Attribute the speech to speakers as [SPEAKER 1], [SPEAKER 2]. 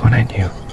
[SPEAKER 1] When I knew.